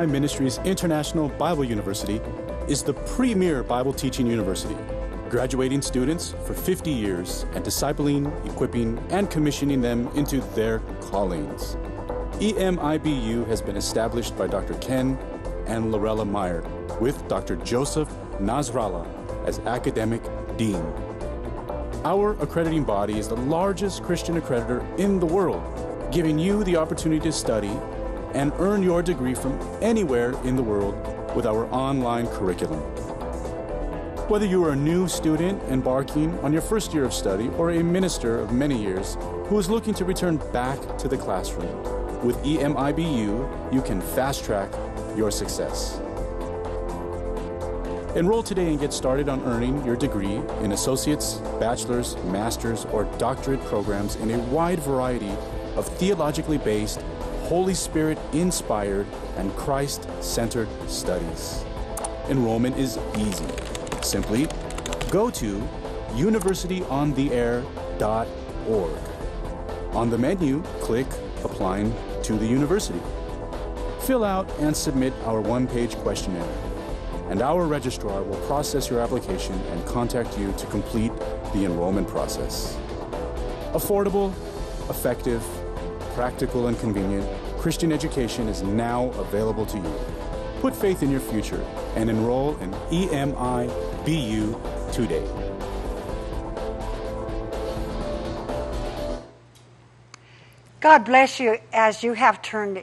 End Time Ministries International Bible University is the premier Bible teaching university, graduating students for 50 years and discipling, equipping, and commissioning them into their callings. EMIBU has been established by Dr. Ken and Lorella Meyer with Dr. Joseph Nassralla as academic dean. Our accrediting body is the largest Christian accreditor in the world, giving you the opportunity to study and earn your degree from anywhere in the world with our online curriculum. Whether you are a new student embarking on your first year of study or a minister of many years who is looking to return back to the classroom, with EMIBU, you can fast track your success. Enroll today and get started on earning your degree in associate's, bachelor's, master's, or doctorate programs in a wide variety of theologically based, Holy Spirit inspired, and Christ centered studies. Enrollment is easy. Simply go to universityontheair.org. On the menu, click Applying to the University. Fill out and submit our one page questionnaire and our registrar will process your application and contact you to complete the enrollment process. Affordable, effective, practical, and convenient, Christian education is now available to you. Put faith in your future and enroll in EMI BU today. God bless you as you have turned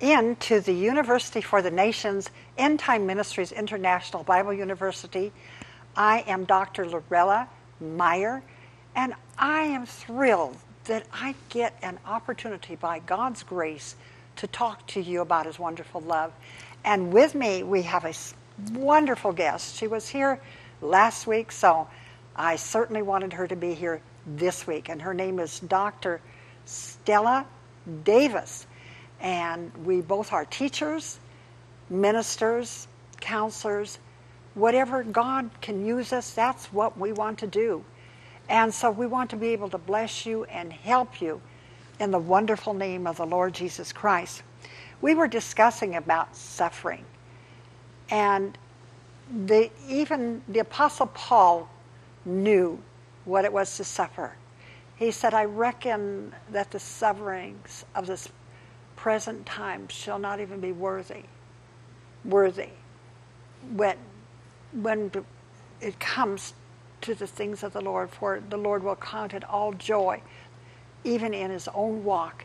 in to the University for the Nations End Time Ministries International Bible University. I am Dr. Lorella Meyer, and I am thrilled that I get an opportunity by God's grace to talk to you about His wonderful love. And with me, we have a wonderful guest. She was here last week, so I certainly wanted her to be here this week. And her name is Dr. Stella Davis. And we both are teachers, ministers, counselors, whatever God can use us, that's what we want to do. And so we want to be able to bless you and help you in the wonderful name of the Lord Jesus Christ. We were discussing about suffering. And the, even the Apostle Paul knew what it was to suffer. He said, I reckon that the sufferings of this present time shall not even be worthy, worthy when, when it comes to the things of the Lord, for the Lord will count it all joy, even in his own walk.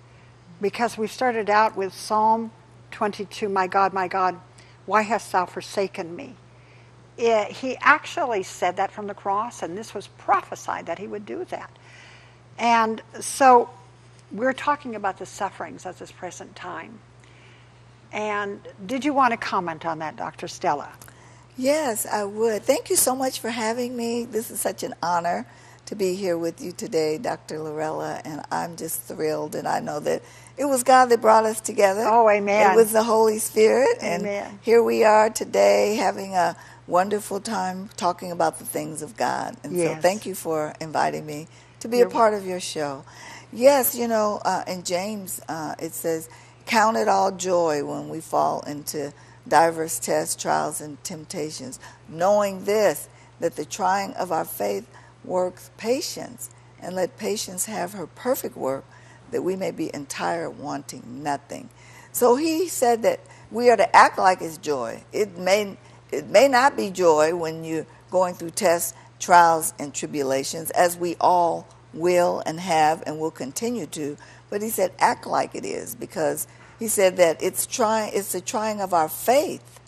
Because we started out with Psalm 22, My God, my God, why hast thou forsaken me? It, he actually said that from the cross, and this was prophesied that he would do that. And so we're talking about the sufferings at this present time. And did you want to comment on that, Dr. Stella? Yes, I would. Thank you so much for having me. This is such an honor to be here with you today, Dr. Lorella, and I'm just thrilled. And I know that it was God that brought us together. Oh, amen. It was the Holy Spirit. Amen. And here we are today having a wonderful time talking about the things of God. And yes. so thank you for inviting me to be You're a part of your show. Yes, you know, uh, in James uh, it says, Count it all joy when we fall into diverse tests, trials, and temptations, knowing this, that the trying of our faith works patience, and let patience have her perfect work, that we may be entire, wanting nothing. So he said that we are to act like it's joy. It may, it may not be joy when you're going through tests, trials, and tribulations, as we all will and have and will continue to. But he said, act like it is, because he said that it's trying it's the trying of our faith.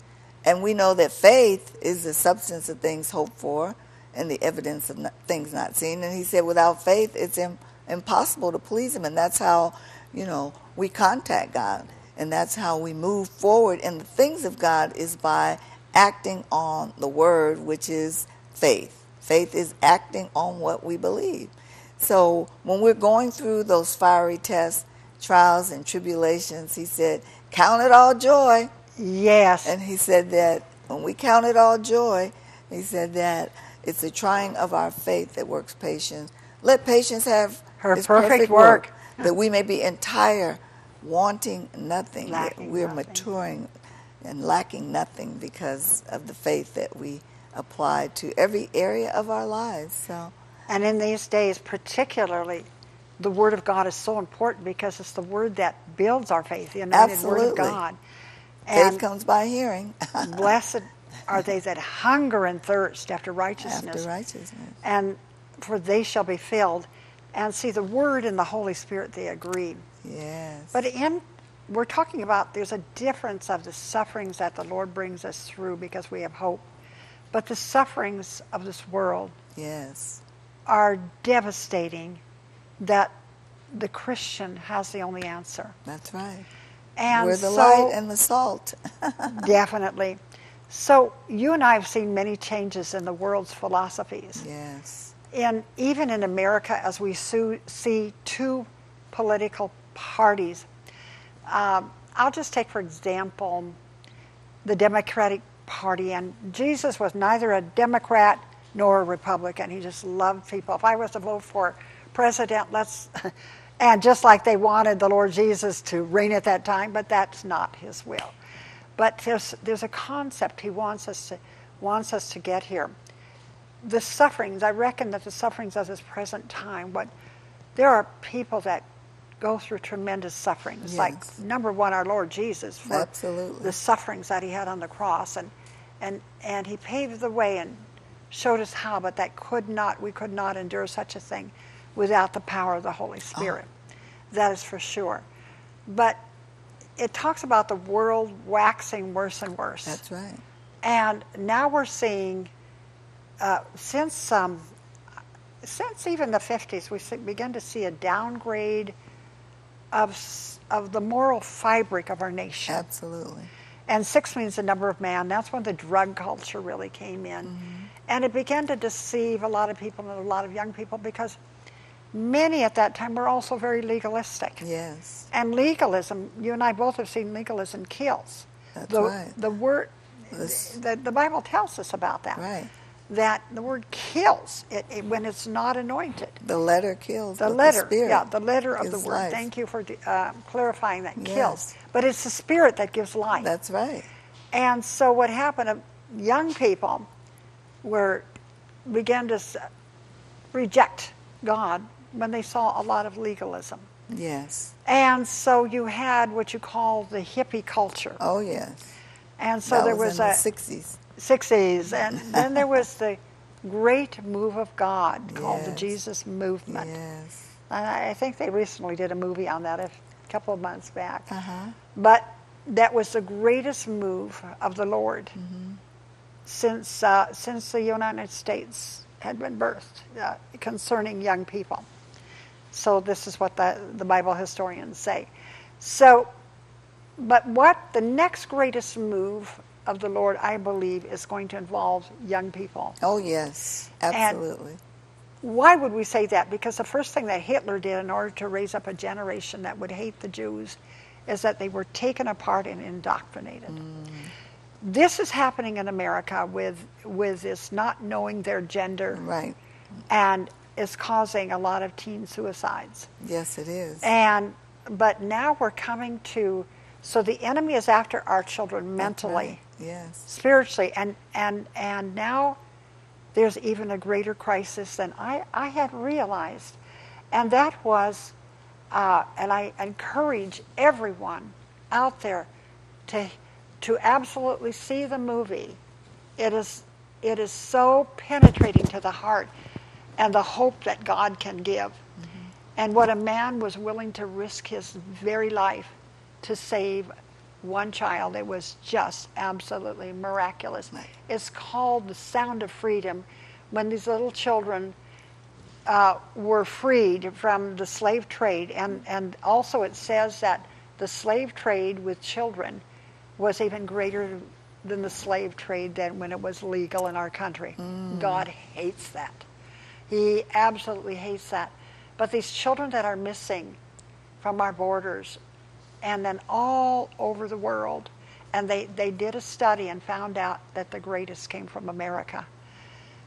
And we know that faith is the substance of things hoped for and the evidence of things not seen. And he said, without faith, it's Im- impossible to please him. And that's how, you know, we contact God. And that's how we move forward in the things of God is by acting on the word, which is faith. Faith is acting on what we believe. So when we're going through those fiery tests, trials, and tribulations, he said, Count it all joy. Yes. And he said that when we count it all joy, he said that it's the trying of our faith that works patience. Let patience have her its perfect, perfect work, that we may be entire, wanting nothing. Lacking We're nothing. maturing and lacking nothing because of the faith that we apply to every area of our lives. So, And in these days, particularly, the Word of God is so important because it's the Word that builds our faith, the united Word of Absolutely. God. faith comes by hearing blessed are they that hunger and thirst after righteousness, after righteousness. and for they shall be filled. And see, the Word and the Holy Spirit, they agreed. Yes. But in we're talking about there's a difference of the sufferings that the Lord brings us through because we have hope. But the sufferings of this world yes. are devastating that the Christian has the only answer. That's right. And We're the so, light and the salt. definitely. So you and I have seen many changes in the world's philosophies. yes. And even in America, as we see two political parties, um, I'll just take, for example, the Democratic Party. And Jesus was neither a Democrat nor a Republican. He just loved people. If I was to vote for president, let's, and just like they wanted the Lord Jesus to reign at that time, but that's not his will. But there's, there's a concept he wants us to, wants us to get here the sufferings, I reckon that the sufferings of this present time, what there are people that go through tremendous sufferings. Yes. Like number one, our Lord Jesus for Absolutely. the sufferings that he had on the cross and and and he paved the way and showed us how, but that could not we could not endure such a thing without the power of the Holy Spirit. That is for sure. But it talks about the world waxing worse and worse. That's right. And now we're seeing, uh, since um, since even the 50s, we see, begin to see a downgrade of of the moral fabric of our nation. Absolutely. And six means the number of man. That's when the drug culture really came in, and it began to deceive a lot of people and a lot of young people because many at that time were also very legalistic. Yes. And legalism, you and I both have seen legalism kills. That's the, right. The word, This- the, the Bible tells us about that. Right. That the word kills it, it- when it's not anointed. The letter kills. The letter, the spirit yeah, the letter of the word. life. Thank you for uh, clarifying that Yes. kills. But it's the spirit that gives life. That's right. And so what happened? uh, Young people were began to reject God when they saw a lot of legalism. Yes. And so you had what you call the hippie culture. Oh yes. And so that there was, was, in a the sixties. 60s, and then there was the great move of God called the Jesus movement. Yes. And I I think they recently did a movie on that a couple of months back. Uh-huh. But that was the greatest move of the Lord Mm-hmm. since uh, since the United States had been birthed uh, concerning young people. So this is what the, the Bible historians say. So, but what the next greatest move of the Lord, I believe, is going to involve young people. Oh yes. Absolutely. Why would we say that? Because the first thing that Hitler did in order to raise up a generation that would hate the Jews is that they were taken apart and indoctrinated. Mm. This is happening in America with with this not knowing their gender right. and is causing a lot of teen suicides. Yes, it is. And but now we're coming to so the enemy is after our children mentally right. Yes. spiritually and and and now there's even a greater crisis than I, I had realized and that was uh, and I encourage everyone out there to to absolutely see the movie it is it is so penetrating to the heart and the hope that God can give mm-hmm. and what a man was willing to risk his very life to save one child. It was just absolutely miraculous. It's called the sound of freedom when these little children uh, were freed from the slave trade. And, mm-hmm. and also, it says that the slave trade with children was even greater than the slave trade than when it was legal in our country. Mm. God hates that. He absolutely hates that. But these children that are missing from our borders and then all over the world, and they, they did a study and found out that the greatest came from America.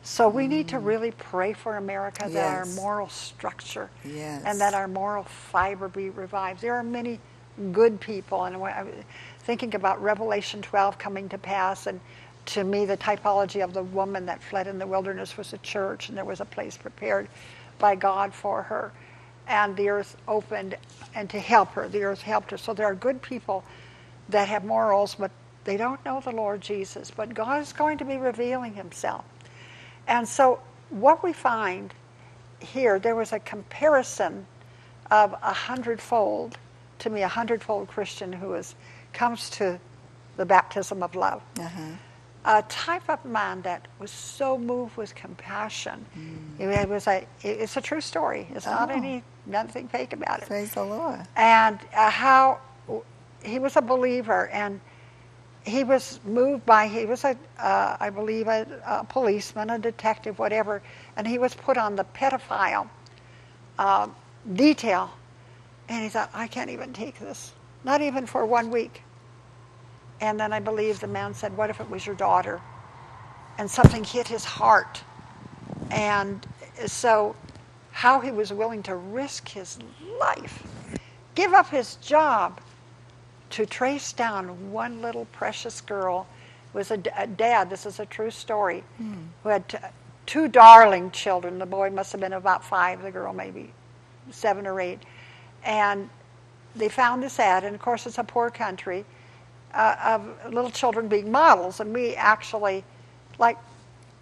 So we need to mm. really pray for America that our moral structure Yes. and that our moral fiber be revived. There are many good people. And I was thinking about Revelation 12 coming to pass, and to me, the typology of the woman that fled in the wilderness was a church, and there was a place prepared by God for her. And the earth opened, and to help her, the earth helped her. So there are good people that have morals, but they don't know the Lord Jesus. But God is going to be revealing Himself. And so, what we find here, there was a comparison of a hundredfold, to me, a hundredfold Christian who is, comes to the baptism of love. Uh-huh. A type of man that was so moved with compassion. Mm. It, was a, it's a true story. It's oh. not any nothing fake about it. Praise the Lord. And uh, how he was a believer, and he was moved by he was a uh, I believe a, a, policeman, a detective, whatever, and he was put on the pedophile uh, detail, and he thought I can't even take this, not even for one week. And then I believe the man said, "What if it was your daughter?" And something hit his heart, and so how he was willing to risk his life, give up his job to trace down one little precious girl was a, a dad this is a true story mm. who had t- two darling children the boy must have been about five the girl maybe seven or eight and they found this ad and of course it's a poor country uh, of little children being models and we actually like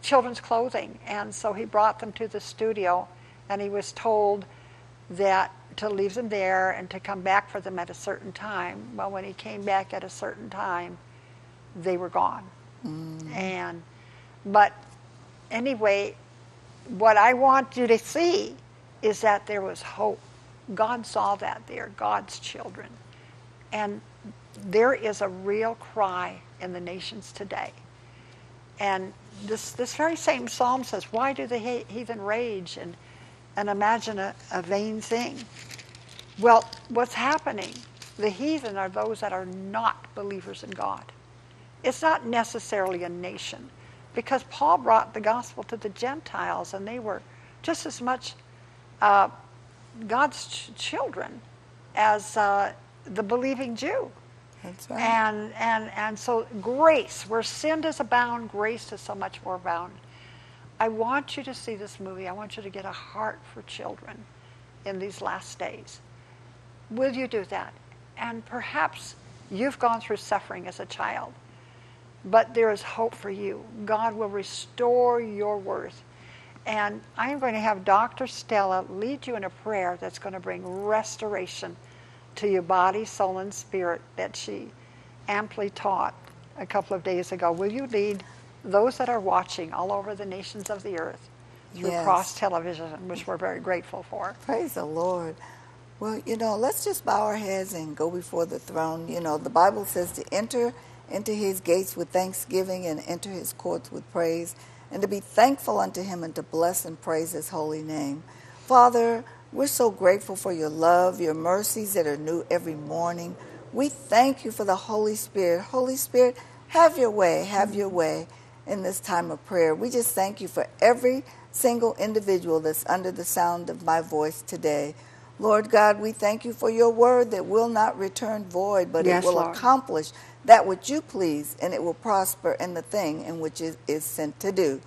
children's clothing and so he brought them to the studio and he was told that to leave them there and to come back for them at a certain time. Well, when he came back at a certain time, they were gone. Mm. And, but anyway, what I want you to see is that there was hope. God saw that there, God's children. And there is a real cry in the nations today. And this, this very same psalm says, Why do the heathen rage and and imagine a, a vain thing. Well, what's happening? The heathen are those that are not believers in God. It's not necessarily a nation because Paul brought the gospel to the Gentiles and they were just as much uh, God's ch- children as uh, the believing Jew. That's right. And, and, and so grace, where sin is abound, grace is so much more abound. I want you to see this movie. I want you to get a heart for children in these last days. Will you do that? And perhaps you've gone through suffering as a child, but there is hope for you. God will restore your worth. And I am going to have Dr. Stella lead you in a prayer that's going to bring restoration to your body, soul, and spirit that she amply taught a couple of days ago. Will you lead? those that are watching all over the nations of the earth through yes. cross television, which we're very grateful for. Praise the Lord. Well, you know, let's just bow our heads and go before the throne. You know, the Bible says to enter into his gates with thanksgiving and enter his courts with praise, and to be thankful unto him and to bless and praise his holy name. Father, we're so grateful for your love, your mercies that are new every morning. We thank you for the Holy Spirit. Holy Spirit, have your way, have your way in this time of prayer. We just thank you for every single individual that's under the sound of my voice today. Lord God, we thank you for your word that will not return void, but yes, it will Lord. accomplish that which you please, and it will prosper in the thing in which it is sent to do.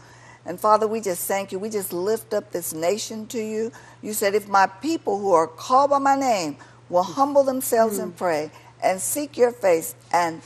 And Father, we just thank you. We just lift up this nation to you. You said, if my people who are called by my name will humble themselves mm. and pray and seek your face, and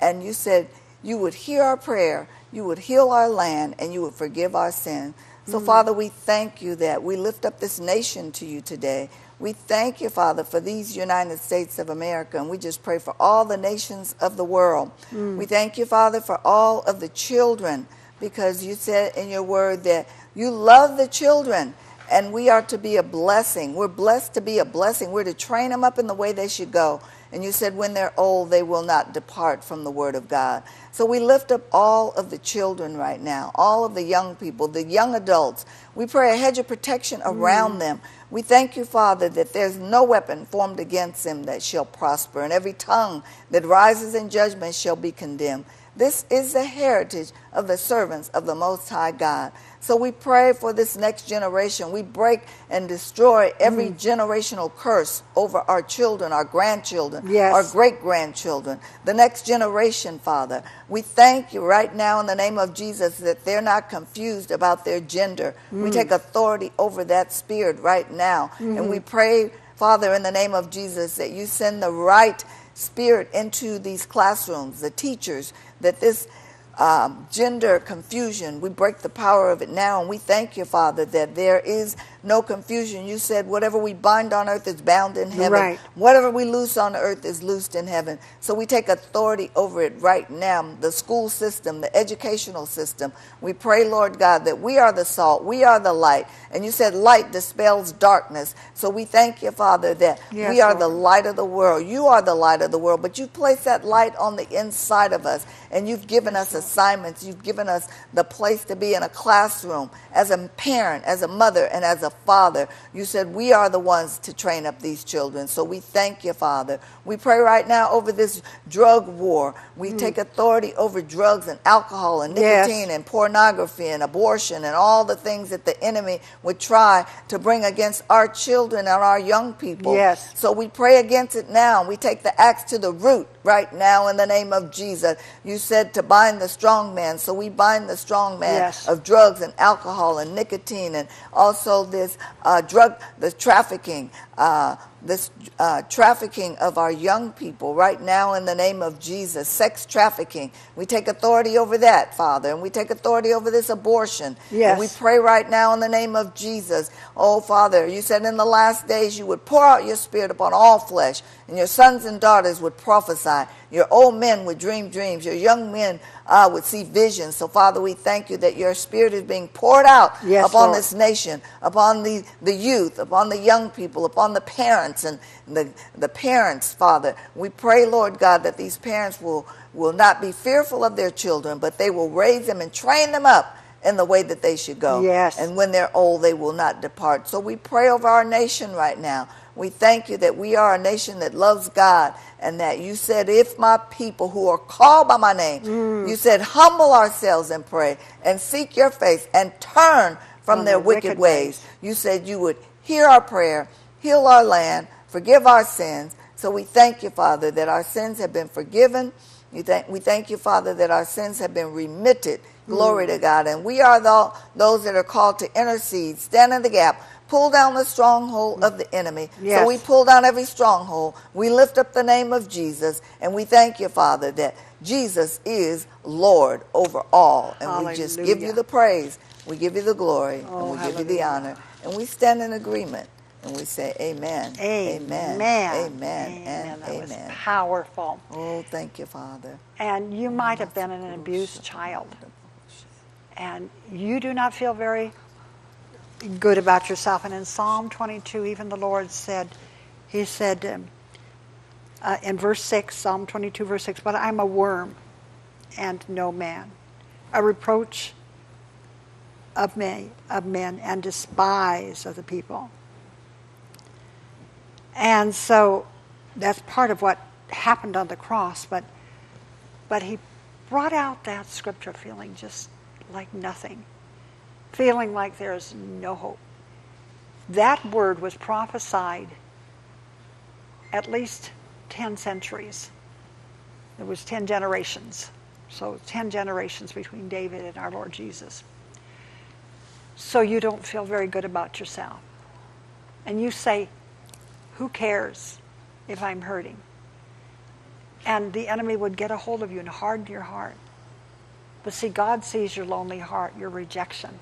and you said you would hear our prayer you would heal our land and you would forgive our sin. So, mm. Father, we thank you that we lift up this nation to you today. We thank you, Father, for these United States of America, and we just pray for all the nations of the world. Mm. We thank you, Father, for all of the children, because you said in your word that you love the children, and we are to be a blessing. We're blessed to be a blessing. We're to train them up in the way they should go. And you said, when they're old, they will not depart from the word of God. So we lift up all of the children right now, all of the young people, the young adults. We pray a hedge of protection around mm. them. We thank you, Father, that there's no weapon formed against them that shall prosper, and every tongue that rises in judgment shall be condemned. This is the heritage of the servants of the Most High God. So we pray for this next generation. We break and destroy every mm. generational curse over our children, our grandchildren, yes. our great grandchildren, the next generation, Father. We thank you right now in the name of Jesus that they're not confused about their gender. Mm. We take authority over that spirit right now. Mm-hmm. And we pray, Father, in the name of Jesus, that you send the right spirit into these classrooms, the teachers, that this um, gender confusion. We break the power of it now, and we thank you, Father, that there is no confusion. You said, whatever we bind on earth is bound in heaven. Right. Whatever we loose on earth is loosed in heaven. So we take authority over it right now. The school system, the educational system. We pray, Lord God, that we are the salt, we are the light. And you said light dispels darkness. So we thank you, Father, that yes, we are Lord. the light of the world. You are the light of the world, but you place that light on the inside of us. And you've given us assignments. You've given us the place to be in a classroom as a parent, as a mother, and as a father. You said we are the ones to train up these children. So we thank you, Father. We pray right now over this drug war. We mm. take authority over drugs and alcohol and nicotine yes. and pornography and abortion and all the things that the enemy would try to bring against our children and our young people. Yes. So we pray against it now. We take the axe to the root right now in the name of Jesus. You said to bind the strong man. So we bind the strong man yes. of drugs and alcohol and nicotine and also this uh, drug, the trafficking, uh, this uh, trafficking of our young people right now in the name of Jesus, sex trafficking. We take authority over that, Father, and we take authority over this abortion. Yes. And we pray right now in the name of Jesus. Oh, Father, you said in the last days you would pour out your spirit upon all flesh, and your sons and daughters would prophesy. Your old men would dream dreams. Your young men uh, would see visions. So, Father, we thank you that your spirit is being poured out yes, upon Lord. this nation, upon the, the youth, upon the young people, upon the parents and the, the parents, Father. We pray, Lord God, that these parents will, will not be fearful of their children, but they will raise them and train them up in the way that they should go. Yes. And when they're old, they will not depart. So we pray over our nation right now. We thank you that we are a nation that loves God and that you said, if my people who are called by my name, mm. you said, humble ourselves and pray and seek your face and turn from their wicked, wicked ways. ways. You said you would hear our prayer, heal our land, forgive our sins. So we thank you, Father, that our sins have been forgiven. Thank, we thank you, Father, that our sins have been remitted. Glory mm. to God. And we are the, those that are called to intercede, stand in the gap pull down the stronghold of the enemy. Yes. So we pull down every stronghold. We lift up the name of Jesus, and we thank you, Father, that Jesus is Lord over all. And Hallelujah. we just give you the praise, we give you the glory, oh, and we hallelujah. give you the honor. And we stand in agreement. And we say amen. Amen. Amen. Amen. And that amen. Was powerful. Oh, thank you, Father. And you might have been an abused child. And you do not feel very good about yourself. And in Psalm 22, even the Lord said, He said um, uh, in verse 6, Psalm 22, verse 6, But I'm a worm and no man, a reproach of me, of men, and despise of the people. And so that's part of what happened on the cross, but but he brought out that scripture feeling just like nothing feeling like there's no hope. That word was prophesied at least 10 centuries. There was 10 generations. So 10 generations between David and our Lord Jesus. So you don't feel very good about yourself. And you say, who cares if I'm hurting? And the enemy would get a hold of you and harden your heart. But see, God sees your lonely heart, your rejection.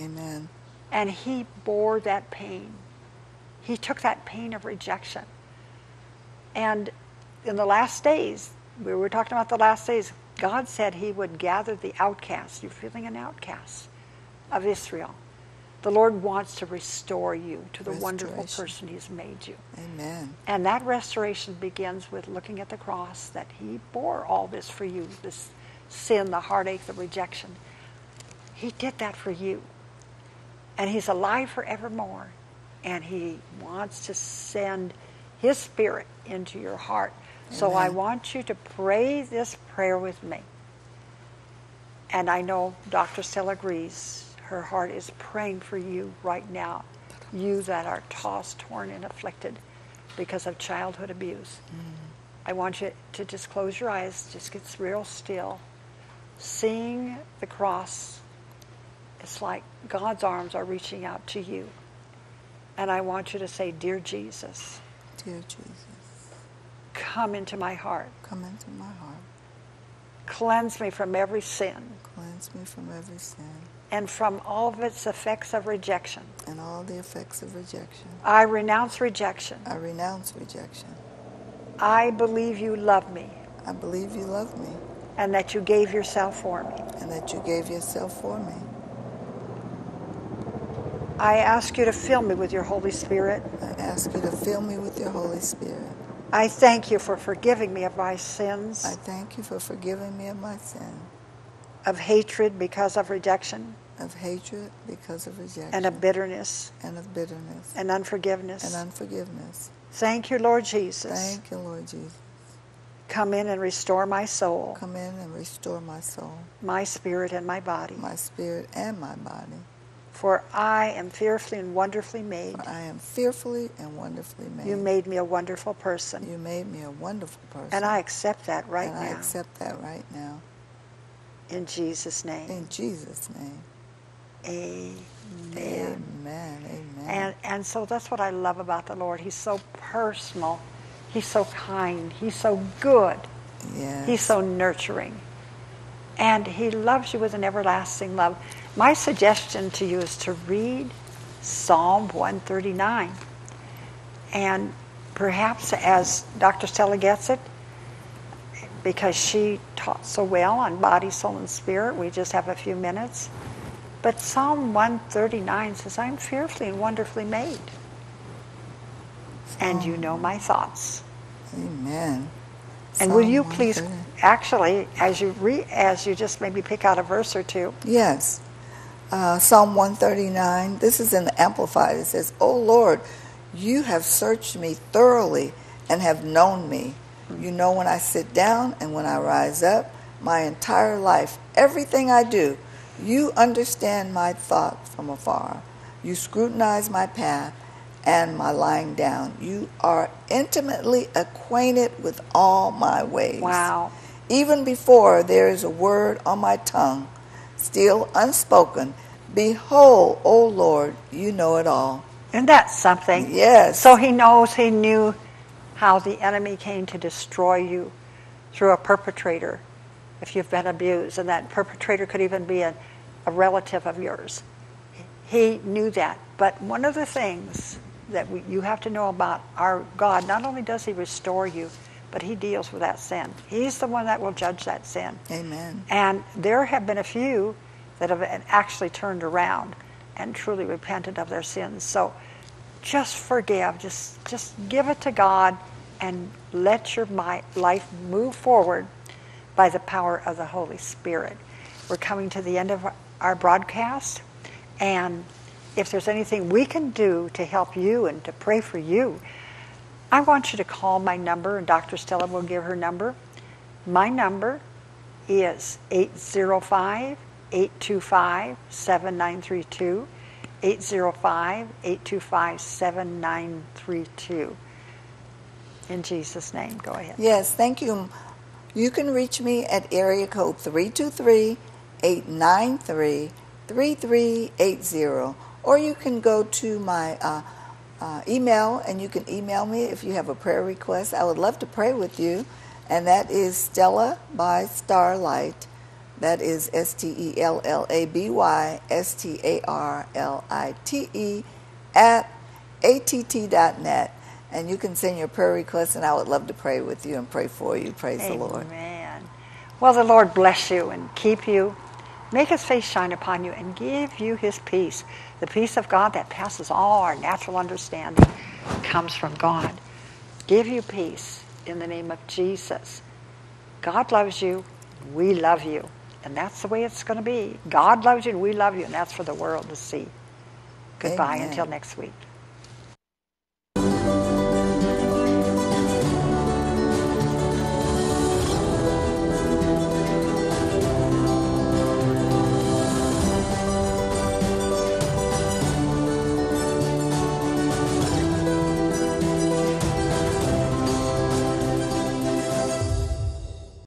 Amen. And he bore that pain. He took that pain of rejection. And in the last days, we were talking about the last days, God said he would gather the outcasts. You're feeling an outcast of Israel. The Lord wants to restore you to the wonderful person he's made you. Amen. And that restoration begins with looking at the cross that he bore all this for you, this sin, the heartache, the rejection. He did that for you. And he's alive forevermore. And he wants to send his spirit into your heart. Amen. So I want you to pray this prayer with me. And I know Dr. Stella agrees. Her heart is praying for you right now. You that are tossed, torn, and afflicted because of childhood abuse. Mm. I want you to just close your eyes, just get real still. Seeing the cross, it's like God's arms are reaching out to you. And I want you to say, Dear Jesus, Dear Jesus, come into my heart. come into my heart. Cleanse me from every sin Cleanse me from every sin and from all of its effects of rejection. and all the effects of rejection. I renounce rejection. I renounce rejection. I believe you love me I believe you love me and that you gave yourself for me. and that you gave yourself for me. I ask you to fill me with your Holy Spirit. I ask you to fill me with your Holy Spirit. I thank you for forgiving me of my sins, I thank you for forgiving me of my sin, of hatred because of rejection, of hatred because of rejection, and of bitterness and of bitterness and unforgiveness. and unforgiveness. Thank you, Lord Jesus. Thank you, Lord Jesus. Come in and restore my soul, Come in and restore my soul, my spirit, and my body. my spirit, and my body. For I am fearfully and wonderfully made. For I am fearfully and wonderfully made. You made me a wonderful person. You made me a wonderful person. And I accept that right and now. I accept that right now. In Jesus' name. In Jesus' name. Amen. Amen. Amen. And, and so that's what I love about the Lord. He's so personal. He's so kind. He's so good. yes. He's so nurturing. And He loves you with an everlasting love. My suggestion to you is to read Psalm 139. And perhaps as Dr. Stella gets it, because she taught so well on body, soul, and spirit, we just have a few minutes. But Psalm 139 says, I'm fearfully and wonderfully made. And you know my thoughts. Amen. And will you please, actually, as you re, as you just maybe pick out a verse or two, Yes. Uh, Psalm 139, this is in the Amplified. It says, O Lord, you have searched me thoroughly and have known me. You know when I sit down and when I rise up, my entire life, everything I do. You understand my thought from afar. You scrutinize my path and my lying down. You are intimately acquainted with all my ways. wow, Even before there is a word on my tongue, still unspoken, behold, O Lord, you know it all. isn't that something? Yes. So he knows, he knew how the enemy came to destroy you through a perpetrator if you've been abused, and that perpetrator could even be a, a relative of yours. He knew that. But one of the things that we, you have to know about our God, not only does he restore you, but he deals with that sin. He's the one that will judge that sin. Amen. And there have been a few that have actually turned around and truly repented of their sins. So just forgive, just just give it to God and let your life move forward by the power of the Holy Spirit. We're coming to the end of our broadcast and if there's anything we can do to help you and to pray for you, I want you to call my number, and Dr. Stella will give her number. My number is 805 825 7932. 805 825 7932. In Jesus' name, go ahead. Yes, thank you. You can reach me at area code 323 893 3380, or you can go to my uh, uh, email and you can email me if you have a prayer request. I would love to pray with you, and that is Stella by Starlight. That is S T E L L A B Y S T A R L I T E at att.net. And you can send your prayer requests, and I would love to pray with you and pray for you. Praise the Lord. Amen. Well, the Lord bless you and keep you, make his face shine upon you, and give you his peace. The peace of God that passes all our natural understanding comes from God. Give you peace in the name of Jesus. God loves you, we love you, and that's the way it's going to be. God loves you, and we love you, and that's for the world to see. Goodbye Amen. until next week.